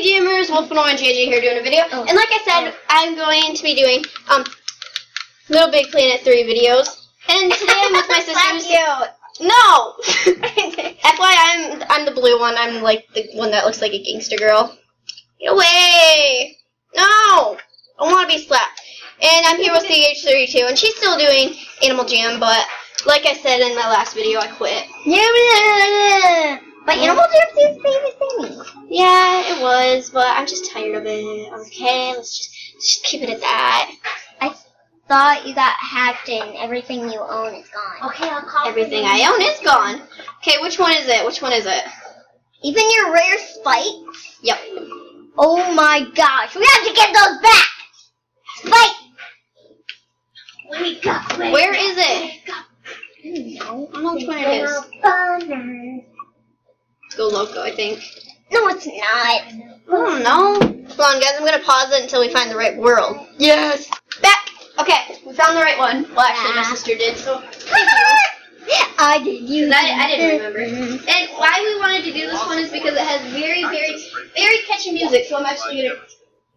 Hey Jammers, Wolf101 JJ here doing a video. Oh. And like I said, I'm going to be doing um Little Big Planet 3 videos. And today I'm with my sisters. No! FYI, I'm, I'm the blue one. I'm like the one that looks like a gangster girl. Get away! No! I want to be slapped. And I'm here with Cgage32, and she's still doing Animal Jam, but like I said in my last video, I quit. Yeah, but Animal Jam's his favorite thing. Yeah, it was, but I'm just tired of it. Okay, let's just, just keep it at that. I thought you got hacked and everything you own is gone. Okay, I'll call Everything I own is gone. Okay, which one is it? Which one is it? Even your rare spikes? Yep. Oh my gosh, we have to get those back! Spike! Wake up, wake Where up, is it? wake up. I don't know. I don't know which one it is. Let's go loco, I think. No, it's not. I don't know. Hold on, guys. I'm gonna pause it until we find the right world. Yes. Back. Okay, we found the right one. Well, actually, my sister did. So I did you. 'Cause I, I didn't remember. And why we wanted to do this one is because it has very, very, very catchy music. So I'm actually gonna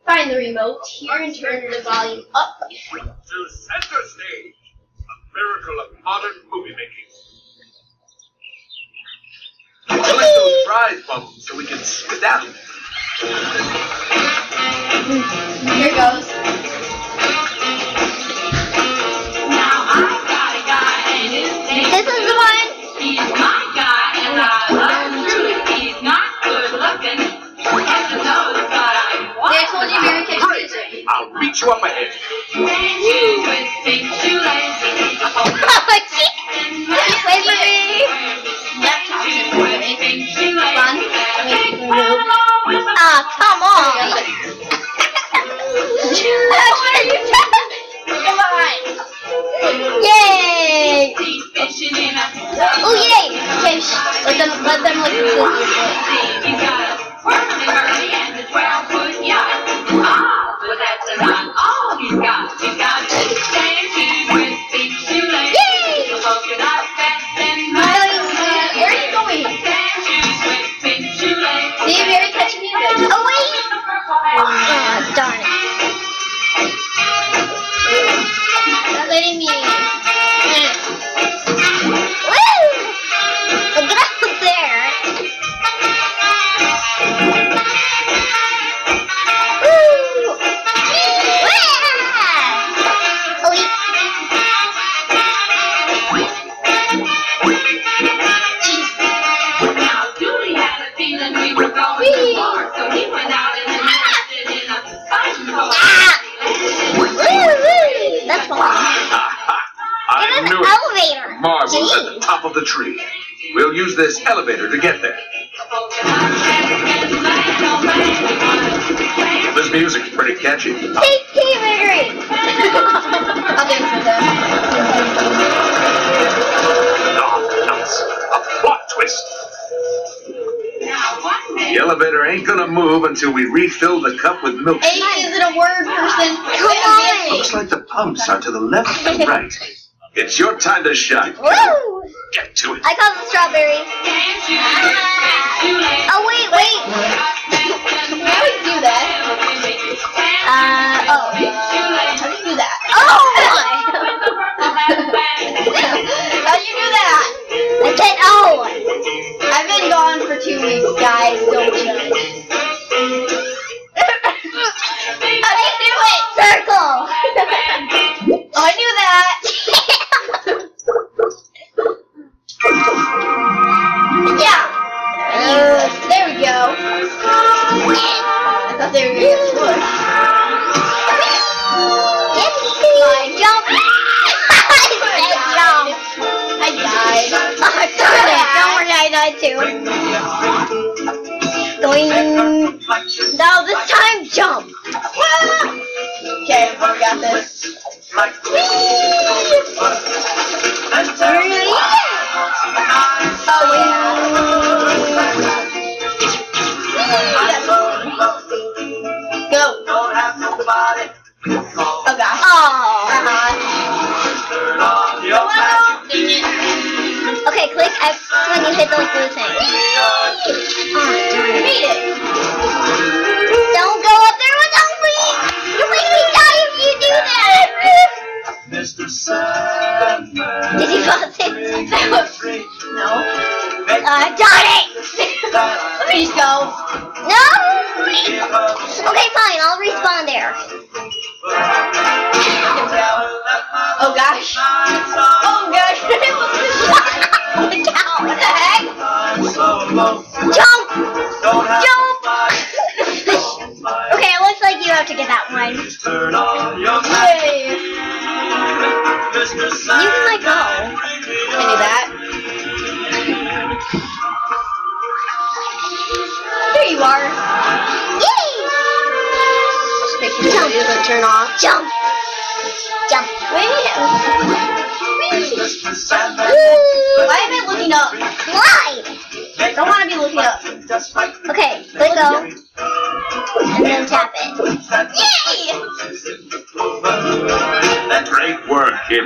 find the remote here and turn the volume up. to center stage, a miracle of modern movie making. Those prize bubbles so we can skedaddle. Here goes. Elevator. Marvel's at the top of the tree. We'll use this elevator to get there. This music's pretty catchy. Take Avery. I'll dance with. Nuts. A plot twist. The elevator ain't gonna move until we refill the cup with milk. Hey, is it a word person? Come on. Looks like the pumps are to the left and right. It's your time to shine. Woo! Get to it. I call the strawberry. dance you with big shoelaces. Oh Jump! I. I! Don't worry, I too. Now this time, jump. Okay, I got this. don't hit those blue things. Read it. Don't go up there without me. You'll make me die if you do that. Mr. Did he fall in? no. I uh, got it. Please go. No. Okay, fine. I'll respawn there. oh gosh. Oh gosh. making sure it doesn't turn off. Jump! Jump. Wait. Woo! Why am I looking up? Slide! I don't want to be looking up. Okay, let go. And then tap it. Yay! Great work, kid.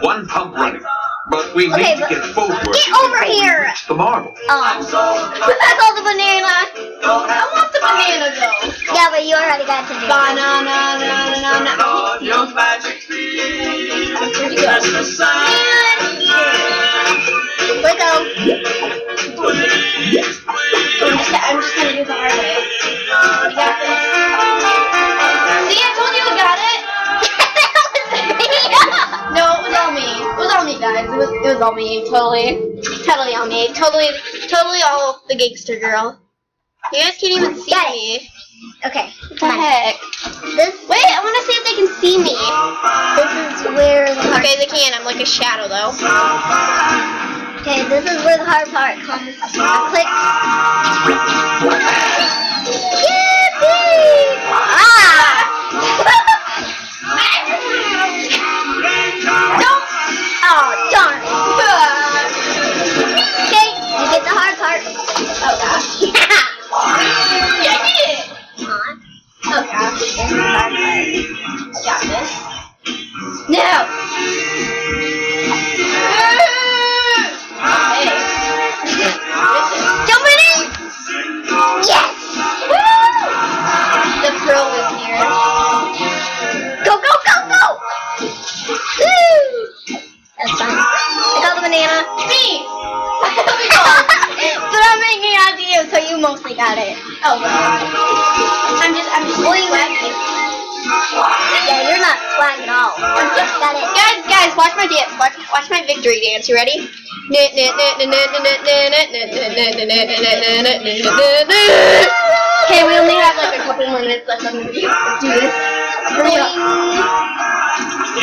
One pump running. But we Okay, need to get both working. Get over here! Reach the marble. Oh. That's all the banana. I want the banana though. It was all me. Totally, totally all me. Totally, totally all the gangster girl. You guys can't even see Got it. me. okay, What the heck? This, Wait, I want to see if they can see me. Okay, they can. I'm like a shadow though. okay, this is where the hard part comes. I click. Yippee! Mostly got it. Oh. I'm just, I'm just Boing. sweating. Yeah, you're not swag at all. I Got it. Guys, guys, watch my dance. Watch, watch my victory dance. You ready? Okay, we only have like a couple more minutes left on the video. Let's do this.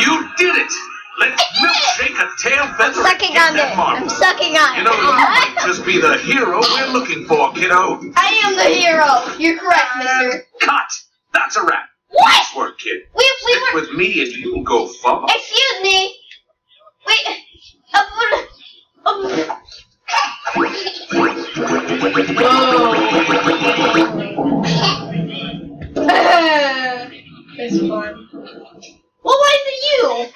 You did it! Let's milkshake a tail feather and Sucking on that it. marble. I'm sucking on it. You it. know, you might just be the hero we're looking for, kiddo. I am the hero. You're correct, mister. Cut! That's a wrap. What? Nice work, kid. We, we Stick were. with me and you'll go far. Excuse me. Wait. Uh, what- uh, This fun. Well, why is it you?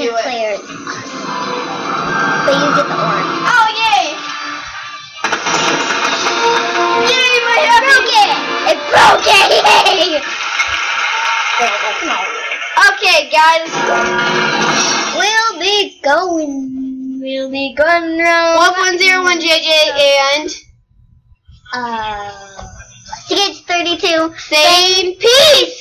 Supposed to Second do it. player is us. So you get the orange. Oh, yay! Yay, my! It broke it! Yay! There, that's my Okay, guys. We'll be going. We'll be going round. Wolf101 JJ and Uh. Cgage32. saying peace!